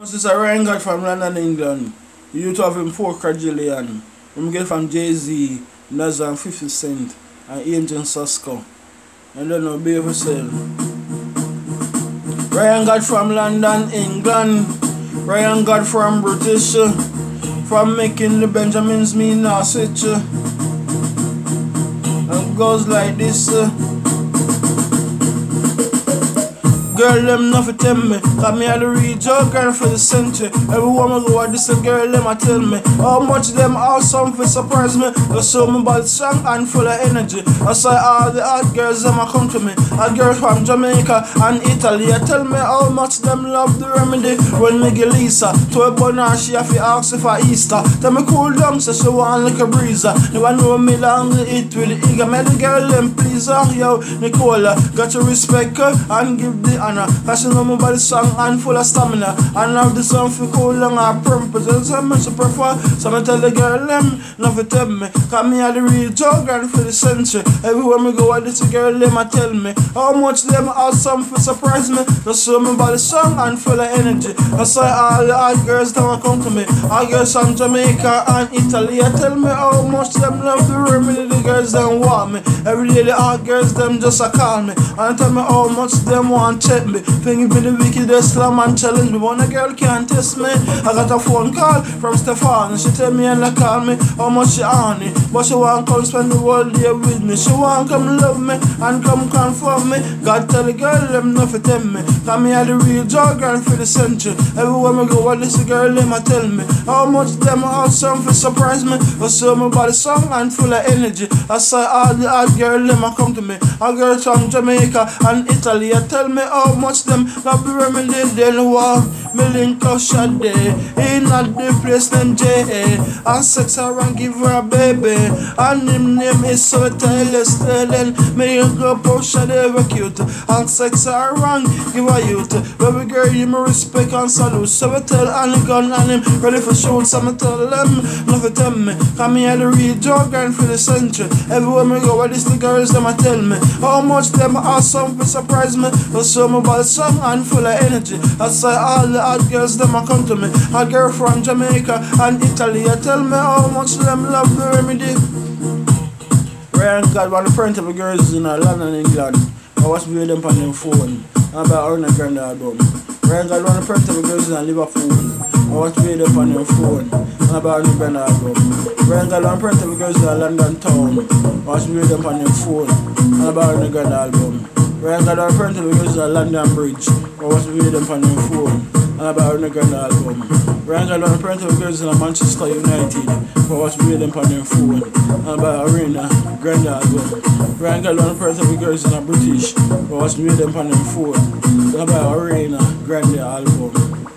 This is a Rian God from London, England. You youth have him 4 quadrillion. We get from Jay-Z, Nas and 50 Cent, and Angel Sasco. And then be yourself. Rian God from London, England. Rian God from British. From making the Benjamins me now switch. And goes like this. Uh, Girl, them nothing tell me. Cause me to read your girl for the century. Every woman go at this, a girl, them a tell me. How much them awesome for surprise me. They show me about strong and full of energy. I say all the hot girls, them a come to me. Hot girls from Jamaica and Italy. I tell me how much them love the remedy. When me get Lisa to a bonnet, she have to ask I Easter. Tell me cool down, so she want like a breezer. No one know me long it with the eager. Me the girl, them please, oh, yo, Nicola. Got to respect her and give the Cause she know me body strong and full of stamina. And have the song for cool long and ah, purpose. And so much to prefer. So me tell the girl them, nothing tell me. Cause me are the real girl for the century. Everywhere me go, I this girl them a tell me. How much them awesome for surprise me. Just show me body strong and full of energy. I say all the hot girls them a come to me. All girls from Jamaica and Italy. I tell me how much them love the remedy. Girls them want me. Every day the hot girls them just a call me. And tell me how much them want check me. Think me the wickedest slam and challenge me. One a girl can't test me. I got a phone call from Stefan. She tell me and I call me how much she on it. But she want come spend the whole day with me. She want come love me and come confirm me. God tell the girl them nothing tell me. Cause me are the real joy girl for the century. Everywhere me go, what this girl them a tell me. How much them awesome for surprise me. But so my body strong and full of energy. I say all the hot girl them come to me. A girl from Jamaica and Italy. I tell me how much them love the remedy. Then walk me link up day. In a the place them J. And sex her and give her a baby. And him name is so tailors telling me you go push her ever cute. And sex her and give her youth. Baby girl, you me respect and salute. So we tell and gun and him ready for shoot. So me tell them, nothing tell me. Come here the real joke and for the century. Everywhere me go, what is the girls them a tell me. How much them awesome for surprise me. But so me body strong and full of energy. I say all the hot girls them a come to me. A girl from Jamaica and Italy. I tell me how much them love the remedy. Rian God, one of the the girls in uh, London, England. I watch me them on their phone. I'm about earning a grand album. Rian God, one of the the girls in Liverpool. I watch me them on their phone. I'm about a grand album. Rian God, one of the the girls in London town. I watch me them on their phone. I'm about a grand album. Rian God, one of the the girls in London Bridge. I watch me them on their phone. And a grand album. Rian God, one of girls in Manchester United. Watch me with them on their phone. And about Arena Grand album. Rian God, one of girls in British. Watch me with them on their phone. And about Arena Grand album.